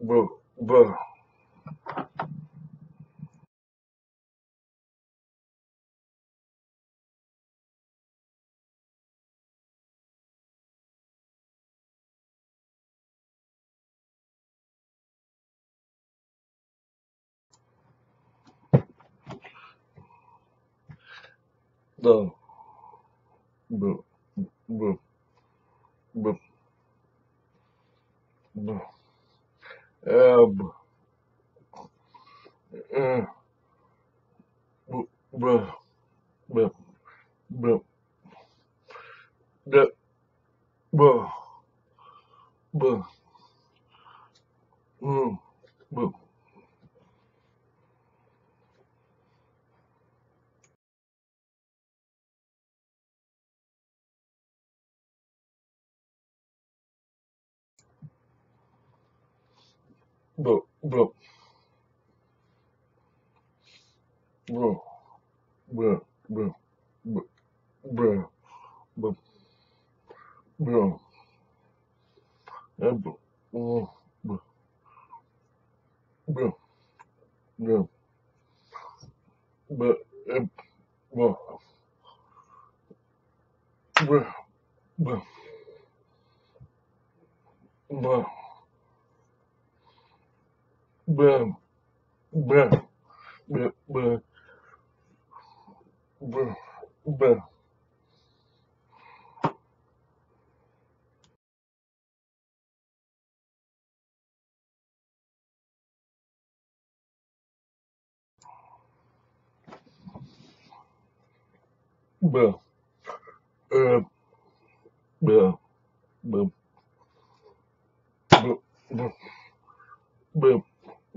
bro, bro. Bro, Boo! Boo! Boo! bro ab uh the the the mm the the the the the the the the the the ab uh the the the the Boom. Boom. Boom. Boom. Boom. Boom. Boom. Uh, Boom. Bruh. Bruh. Bruh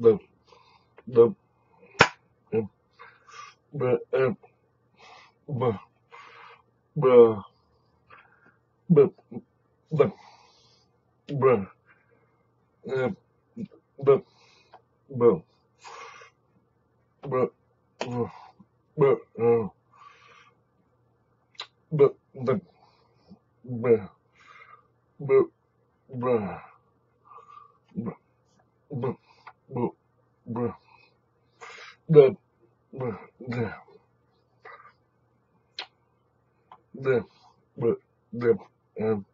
the the the the the the the the the the the uh, the the the uh the the the um, the uh the the the the the the um,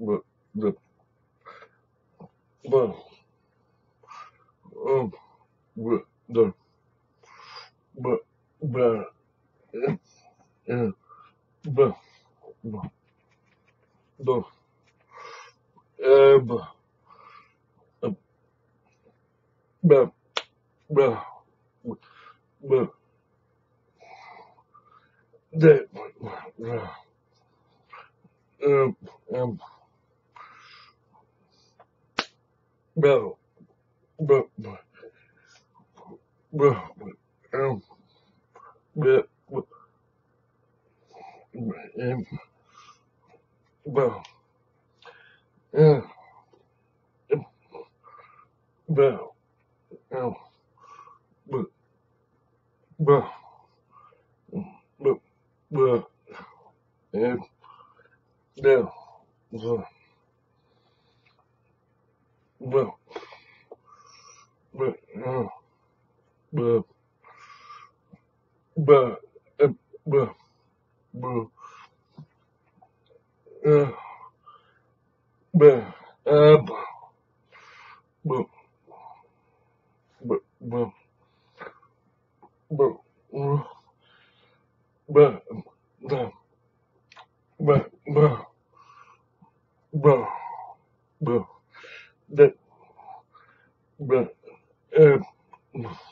but the but um but the but but and but the um but but but that um um but but well, but, uh, uh, uh bruh, um, bruh, um, bruh, um, bruh, um, um, um, uh, bruh, uh, bruh, bruh, bruh, bruh, bruh, bruh, bruh, bruh, bruh, bruh, bruh, that, bruh, um, um, uh,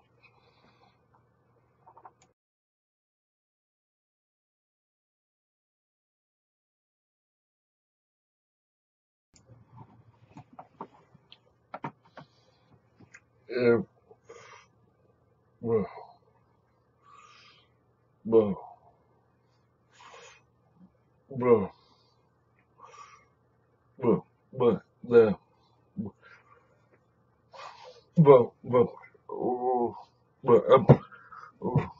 uh, bruh, bruh, bruh, bruh, bruh, the, bruh, bruh, oh, bruh, uh, oh,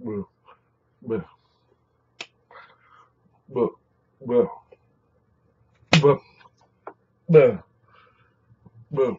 bruh, bruh, bruh, bruh, bruh, bruh, uh, bruh,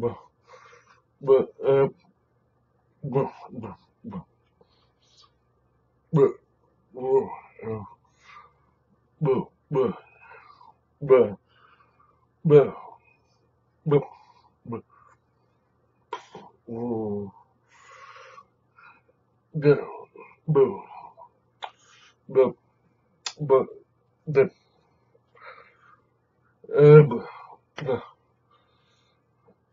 the, uh, bruh, the,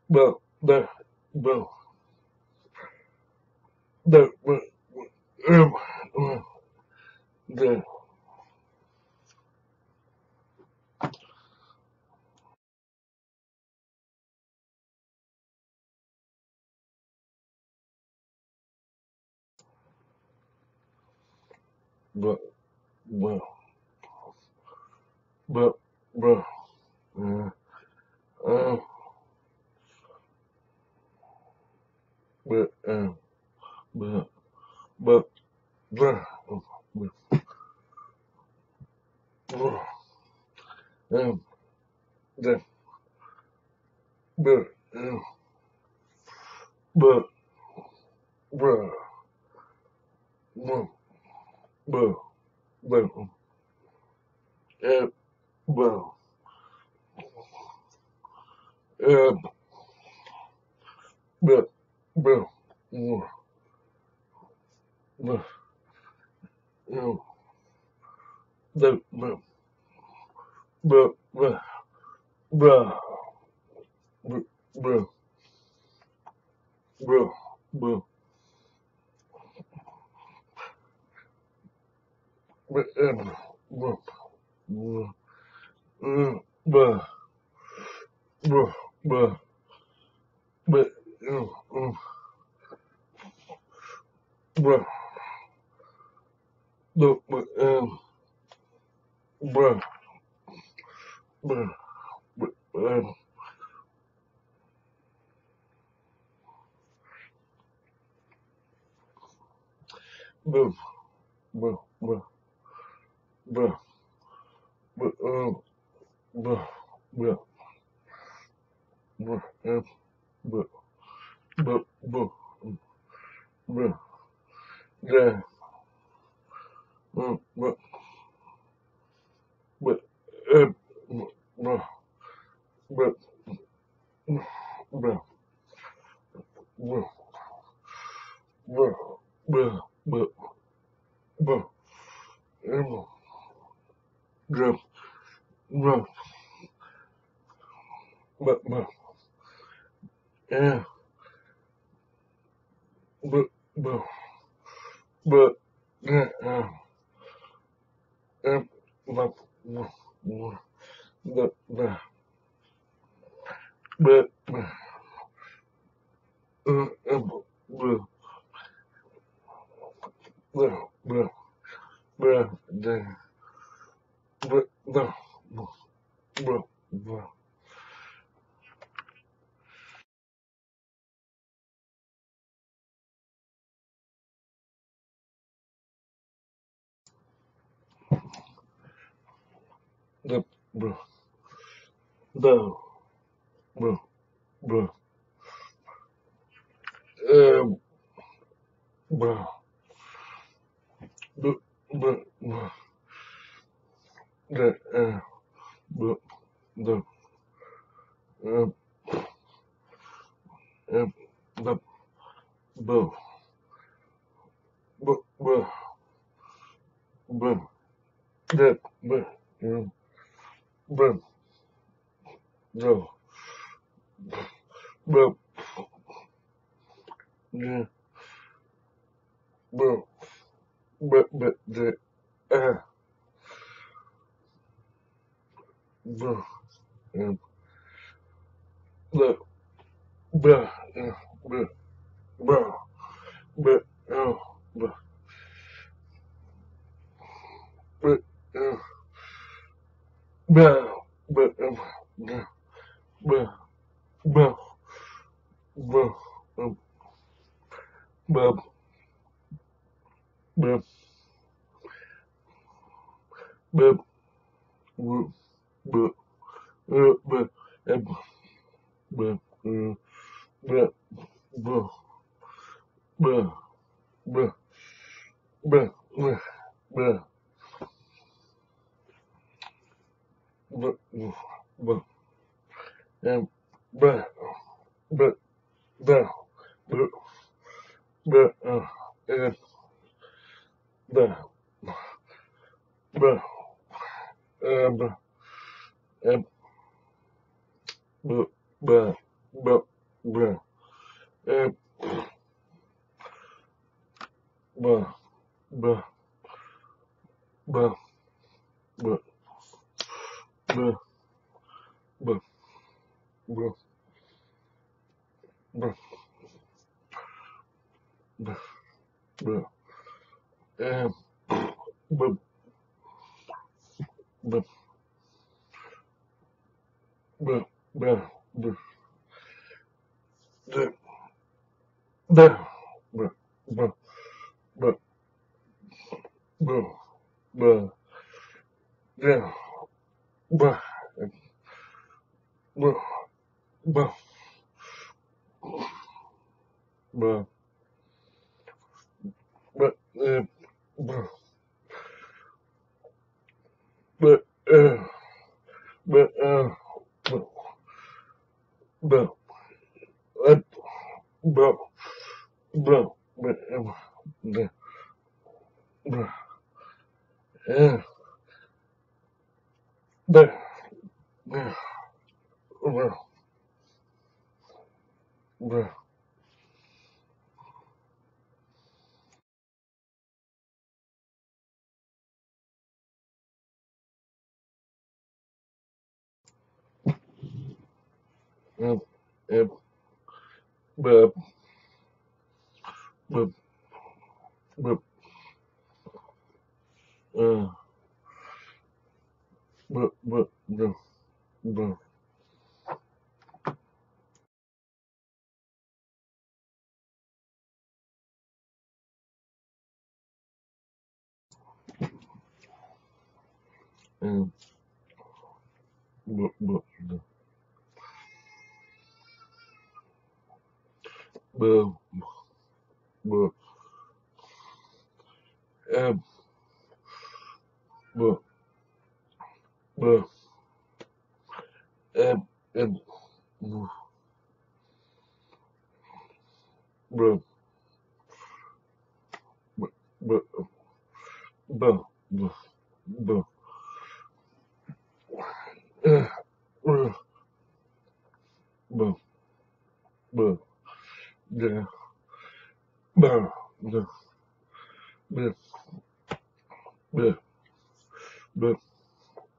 well, the, well, the, um, the, but, well, but, but, uh, uh, but um, but but but um, the but um, but but but but but but bruh, bruh, bruh, uh, the, bruh, bruh, bruh, bruh, bruh, bruh, bruh, bruh, bruh, uh, bruh, bruh, uh, bruh, Bruh. Look, but, um, bruh. Bruh. Bruh. Um. Bruh. Bruh. Bruh. Bruh. Bruh. Um, bruh. Bruh. Bruh. Um, bruh. Bruh bruh, bruh, bruh, yeah, bruh, bruh, bruh, bruh, bruh, uh, bruh, bruh, bruh, bruh, yeah, bruh, bruh, bruh, yeah, but but but yeah, yeah. But, but, but, but, but, but, but, but, Bro, bro, bro, bro, bro, bro, bro, bro, bro, bro, bro, bro the bro. Bro bro bro. Um bro. Bro bro bro. The uh bro the uh, uh, the bro. Bro bro. Bro. The bro you know bruh, um, bruh, bruh, bruh, bruh, bruh, uh, bruh, um, bruh, uh, bruh, bruh, bruh, bruh, bruh, bruh, bruh, but, but, and, but, but, but, but, but, uh, and, but, but, uh, but, and, but, but, but, but, and, but, but, but, but, but bruh, bruh, bruh, bruh, bruh, bruh, um, bruh, bruh, bruh, bruh, bruh, bruh, bruh, bruh, bruh, bruh, bruh, bruh, bruh, bruh, bruh, bruh, bruh, uh, bruh, bruh, uh, bruh, uh, bruh, bruh, uh, bruh, bruh, bruh, uh, bruh, bruh, yeah, bruh, 네. 네. 네. 네. 음, 음, 뭐, 뭐, 뭐, 음. And Boo. Boo. Um. Boo. Well, and, and, well, well, well, well, well, well, well, yeah, well, yeah, yeah, yeah, yeah.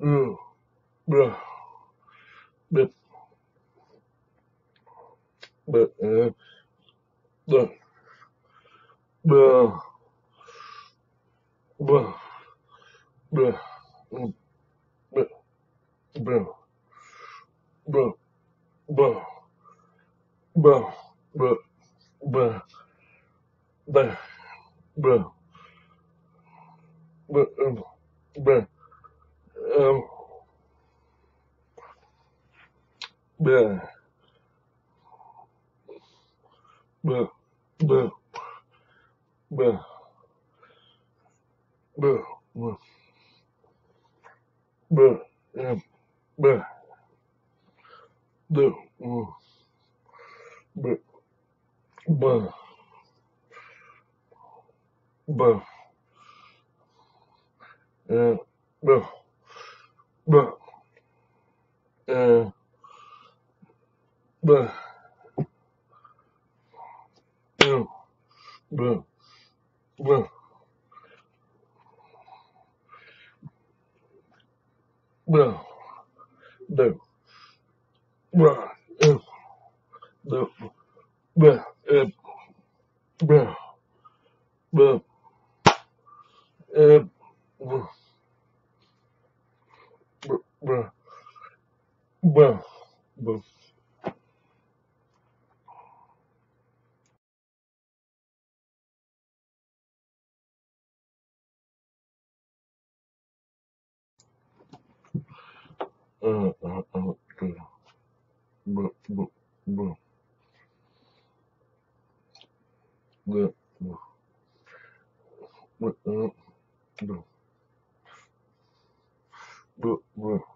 uh, b, b, b, uh, b, b, b, b, mm, b, b, b, b, b, b, b, b, b, b, um, b, um, b, b, b, b, b, b, b, um, b, d, mm, b, b, b, uh, b, b, uh, b, um, b, b, b, d, b, um, d, b, uh, b, b, uh, b, well, well, well. Uh, uh, uh, uh, well, well, well, well, well, well, uh, well, well, well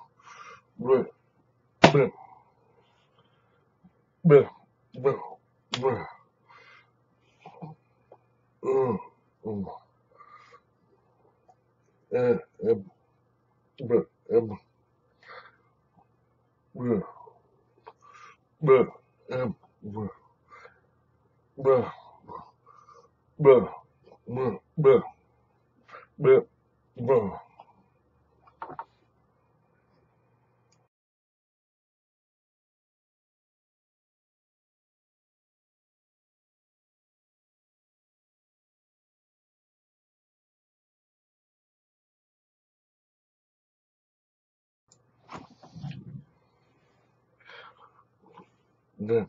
bleh, bleh, bleh, bleh, bleh. Uh, uh, uh, uh, bleh, um, bleh, bleh, um, bleh, bleh, bleh, bleh, bleh, bleh, bleh. Bruh,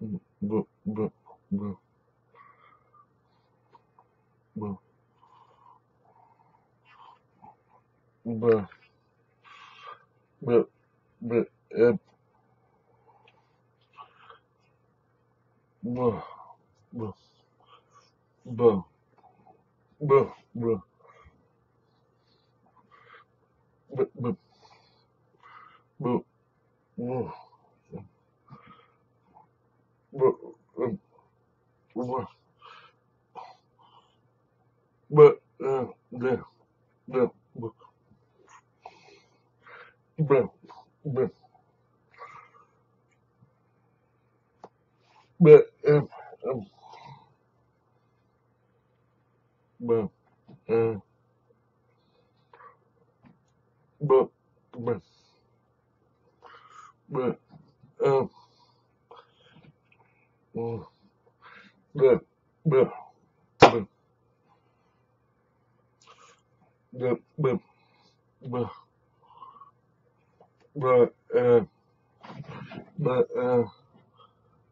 bruh, bruh, bruh, bruh, bruh, bruh, uh, bruh, uh, bruh, uh, bruh, uh, bruh, bruh, bruh, but, uh, but, but but um but but but but but but but uh but uh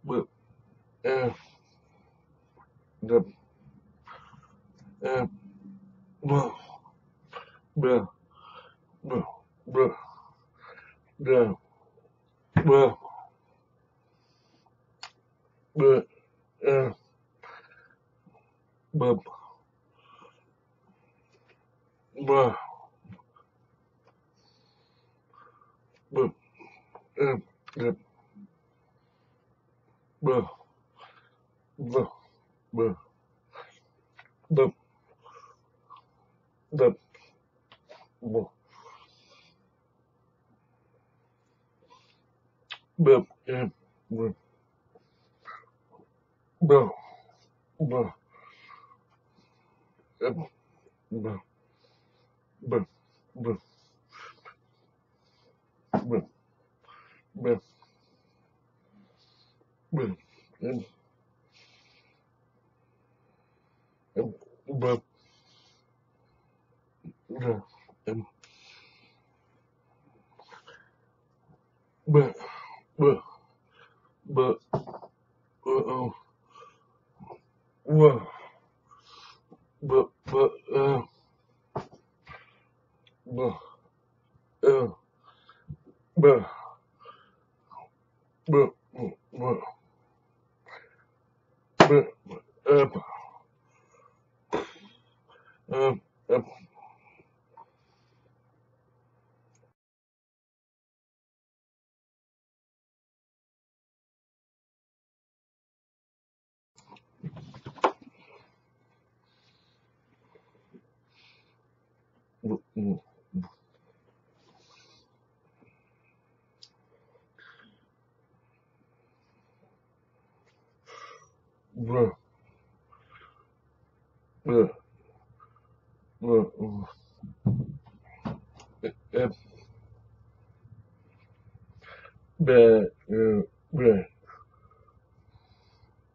but uh the uh well the the Yeah. Well, but, uh, but, but, but, uh, the, but, but, but, the, the, but, but but, but, uh, well, but, but, uh, but, uh, but, but, but, but, uh, uh, uh, 뭐, 뭐, 뭐. 뭐야? 뭐야? 뭐야? 어. 에, 에. 네, 에, 네.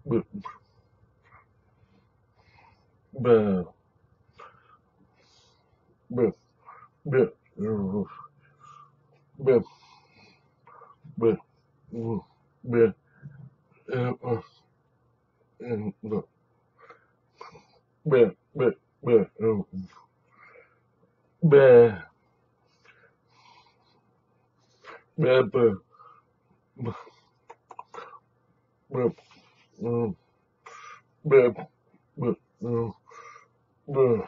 네. 네. Bruh, mm, bruh, uh, uh, um, bruh, bruh, bruh, bruh, um, bruh, bruh, bruh, bruh, mm, bruh, bruh, mm, bruh,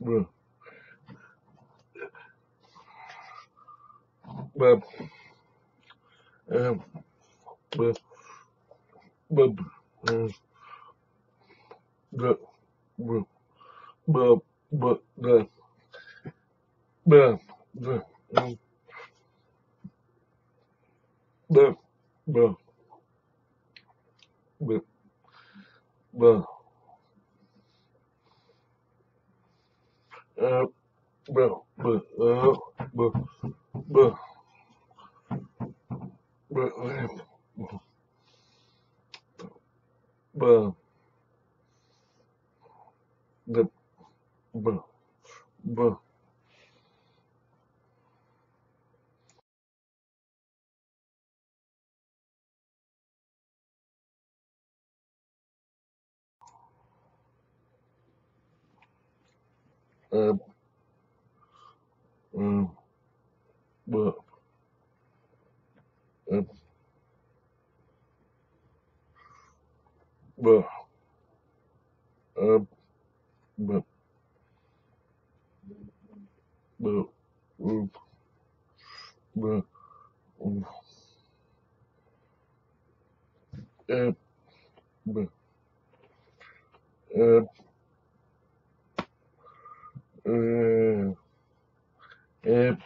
but um, but but um, but but but but the the the um, the the the the Uh, bro, bro, bro, bro, bro, bro, bro, bro, bro, bro. Um b uh b uh b b uh, b um, uh b uh uh uh Э, э,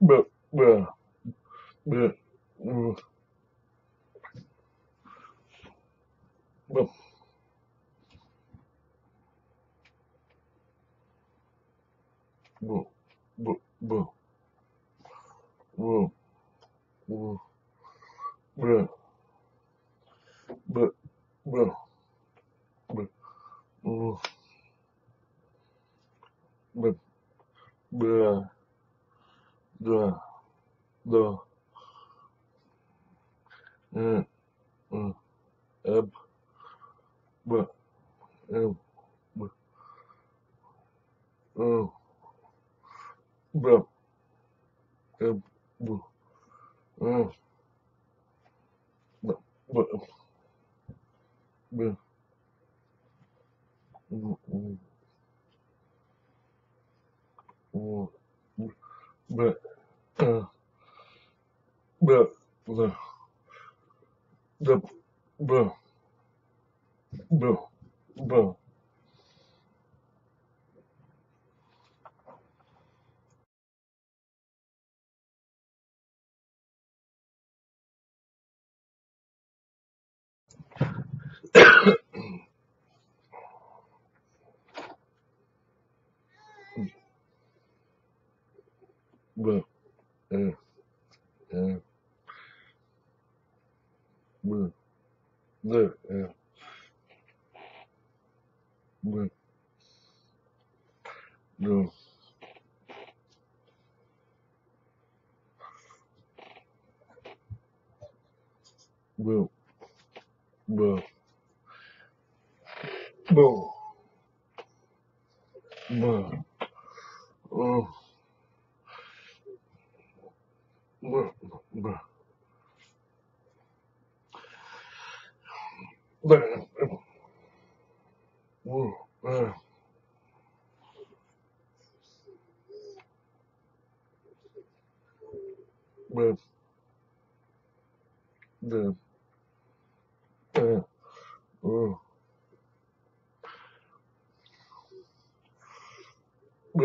б, б, б, б. boo, boo, boo, boo, boo, boo, boo, boo, boo. B b the the uh, uh, ab b um b uh, b ab b uh, b b b uh, uh, uh, b uh, b the the b b b b uh, uh, b the uh, b the b b b b uh, b b b uh, uh, b the uh, uh, b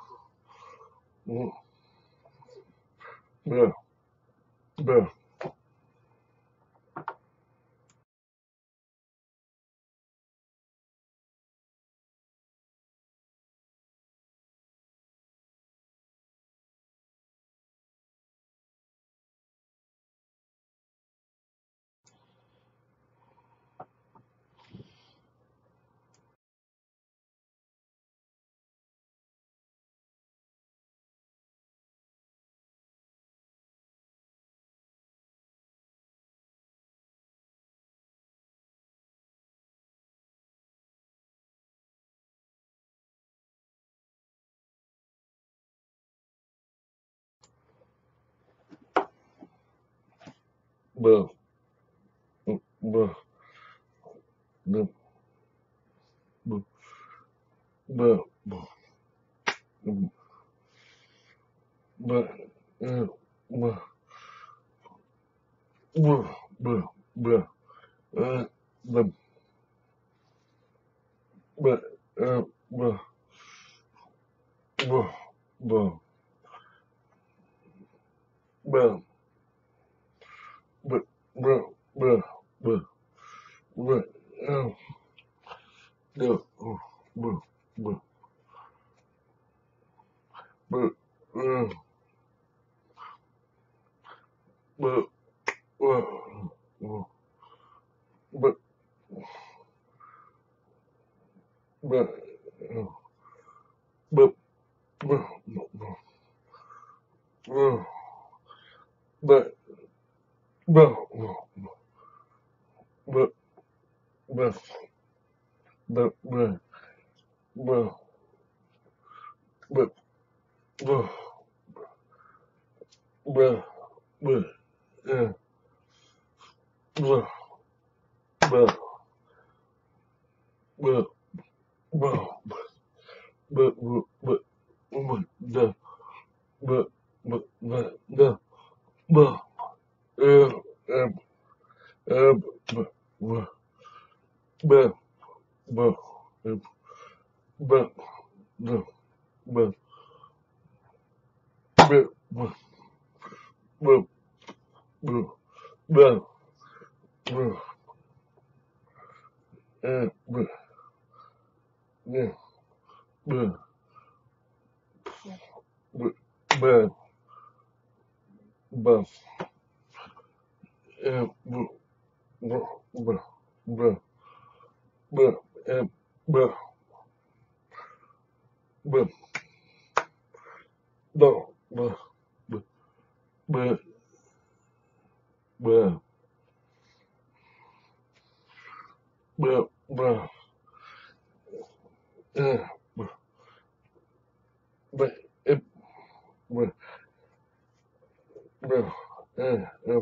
the Yeah. b b b b the b b b b uh, b b b b uh, the but uh, but but but but but but but but but um the but but but uh but but but but uh, but but but but but but but but buff. But, uh,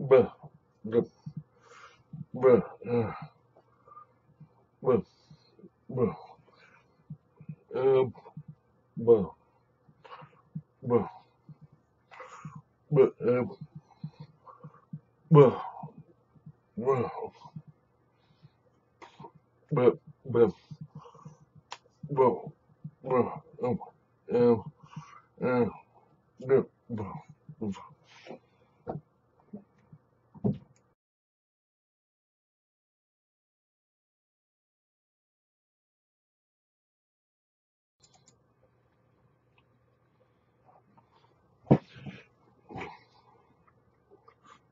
Bruh. Bruh. Bruh. Bruh. Bruh. Um. Bruh. Bruh. Bruh. Um. Bruh. Bruh. Bruh. Bruh. Bruh. Bruh. Um. Um. Um. Bruh. Bruh. Bruh.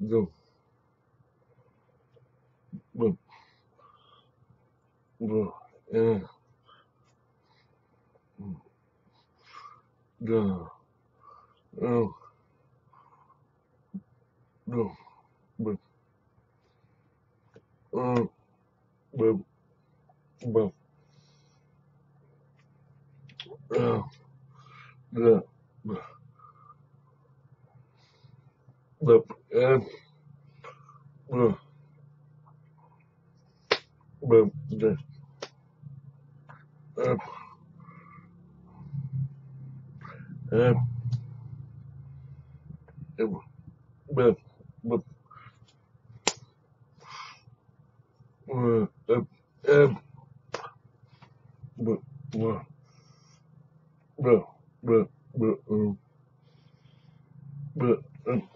the the the uh, the uh, the but uh, but but uh, the, the Look, uh, uh, uh, uh, uh, uh, Uh, uh, uh, uh, uh, uh, uh,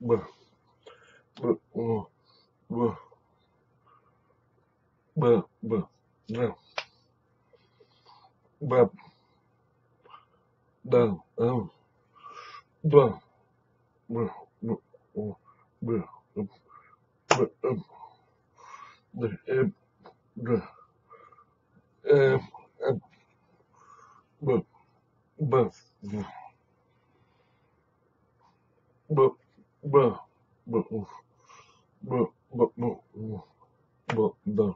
Boom. Bruh, bruh, bruh b b b uh b uh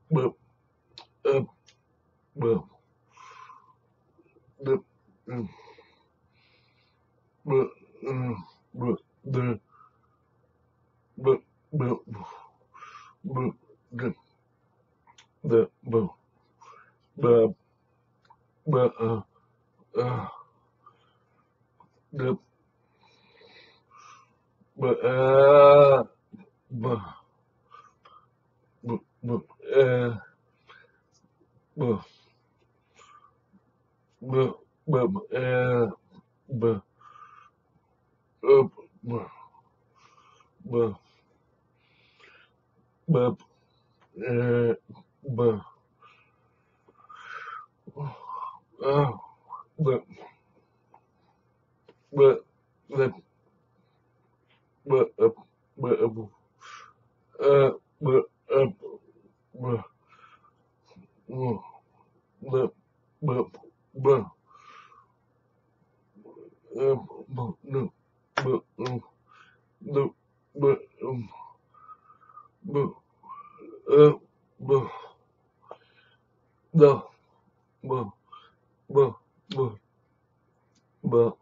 b b b uh b uh b b the b uh Yep. But uh, but, but, but, uh, but, but, but, uh, but, uh, but, but, but, uh, but, uh, but but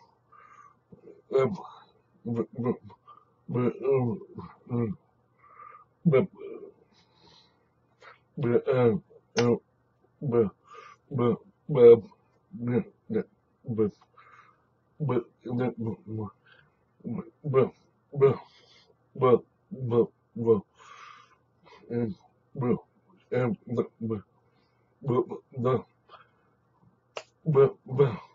well, well.